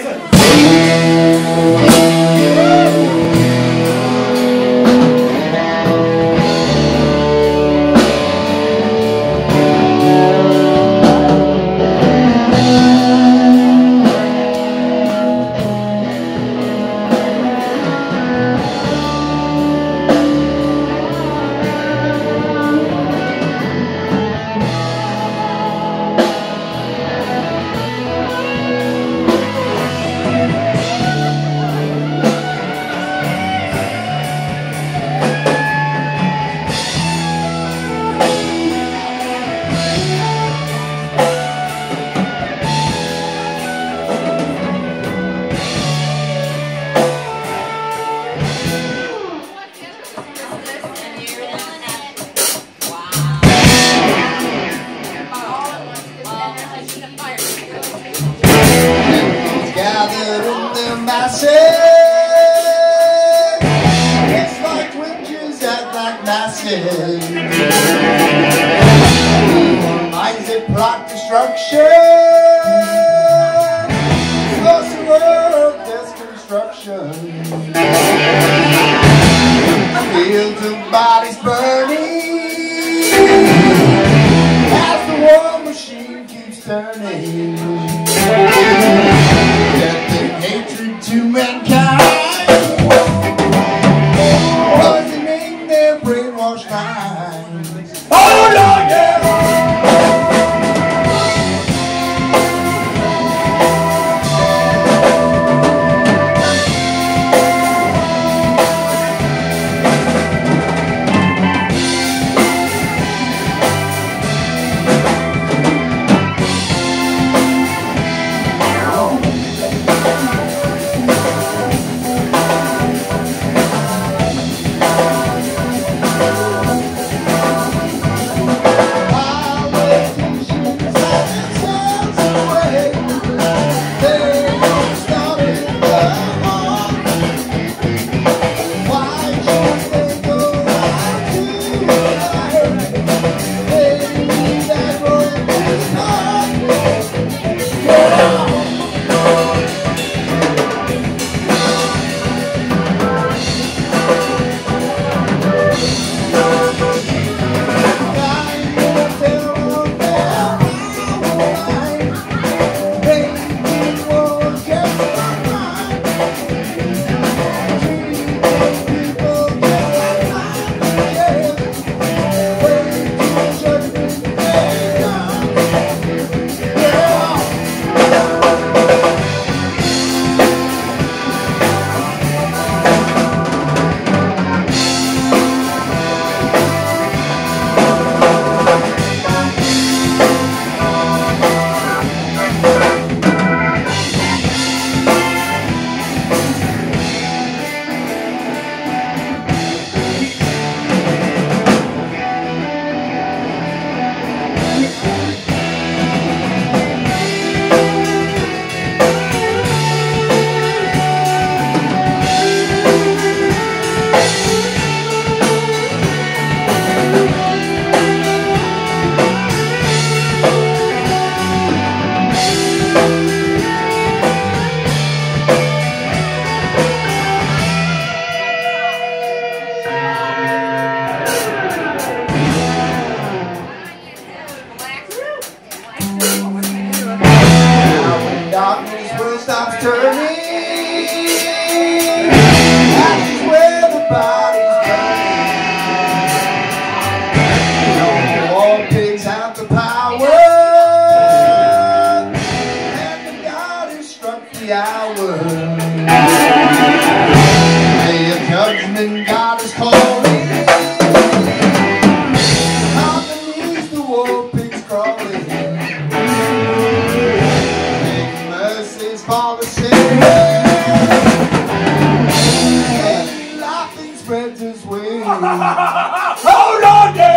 amazing. sin. Minds that plot destruction. Cause the world, there's construction. darkness will stop turning. That's where the body's burning. The war takes out the power, and the God who struck the hour. May a judgment God. swing. Hold on, Dave.